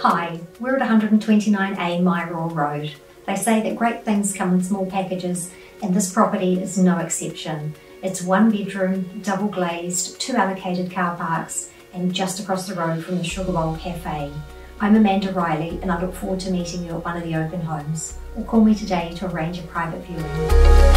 Hi, we're at 129A Maeroa Road. They say that great things come in small packages, and this property is no exception. It's one bedroom, double glazed, two allocated car parks, and just across the road from the Sugar Bowl Cafe. I'm Amanda Riley, and I look forward to meeting you at one of the open homes. Or call me today to arrange a private viewing.